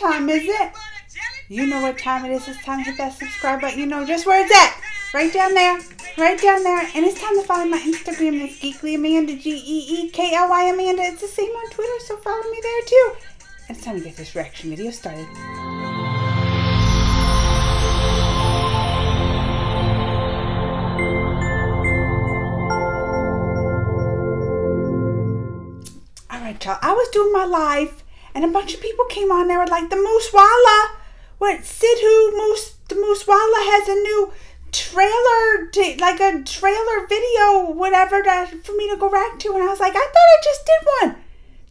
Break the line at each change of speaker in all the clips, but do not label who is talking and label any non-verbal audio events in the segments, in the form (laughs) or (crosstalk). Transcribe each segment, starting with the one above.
time is it? You know what time it is. It's time to hit that subscribe button. You know just where it's at. Right down there. Right down there. And it's time to follow my Instagram. It's Geekly Amanda. G-E-E-K-L-Y Amanda. It's the same on Twitter, so follow me there too. And it's time to get this reaction video started. Alright, y'all. I was doing my live, and a bunch of people came on They were like the Moose Wala. What Sidhu Moose the Moose Wala has a new trailer, to, like a trailer video, whatever, to, for me to go back to. And I was like, I thought I just did one.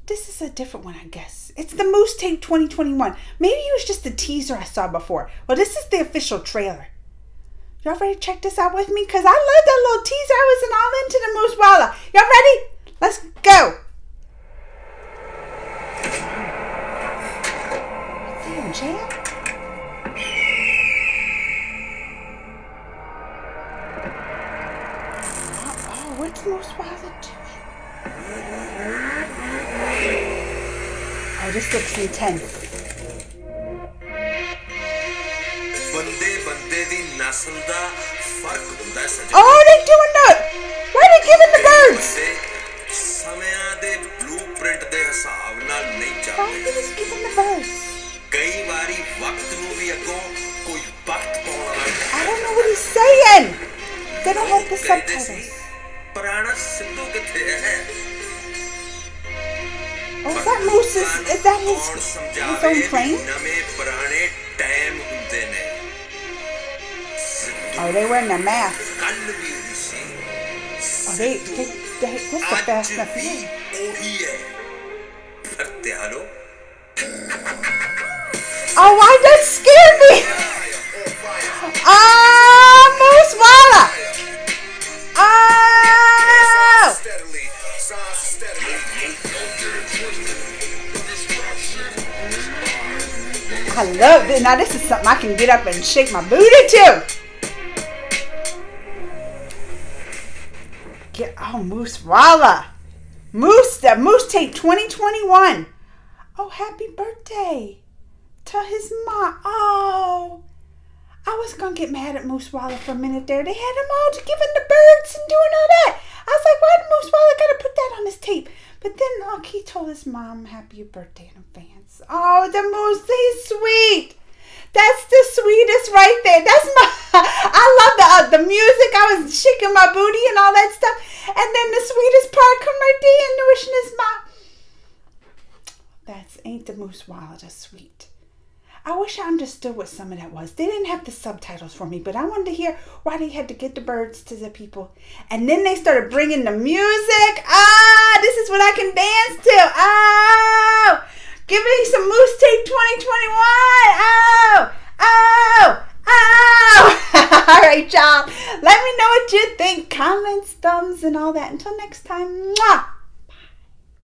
This is a different one, I guess. It's the Moosetape 2021. Maybe it was just the teaser I saw before. Well, this is the official trailer. Y'all ready to check this out with me? Because I love that little teaser. I wasn't all into the Moose Wala. Y'all ready? Let's go. Jack? Oh, oh what's Moose Wala doing? Oh, this looks intense. Oh, they doing that! Why are they giving the
bird?
I don't know what he's saying. They don't have the subtitles. Oh, is that Moses? Is that his, his own plane? Oh, they wearing a mask. Oh, they, they, they, that's
the
Fast Enough. I love this. Now this is something I can get up and shake my booty to. Get oh Moose Wala. Moose the Moosetape 2021. Oh, happy birthday to his mom. Oh. I was gonna get mad at Moose Wala for a minute there. They had him all giving the birds and doing all that. I was like, why did Moose Wala gotta put that on his tape? But then look, he told his mom happy birthday in advance. Oh, the Moose, he's sweet. That's the sweetest right there. That's my. (laughs) I love the uh, the music. I was shaking my booty and all that stuff. And then the sweetest part come right there and wishing his mom. That's ain't the Moose Wala just sweet. I wish I understood what some of that was. They didn't have the subtitles for me, but I wanted to hear why they had to get the birds to the people. And then they started bringing the music. Ah, this is what I can dance to. Oh, give me some Moosetape 2021. Oh, oh, oh. (laughs) all right, y'all. Let me know what you think. Comments, thumbs, and all that. Until next time. Mwah.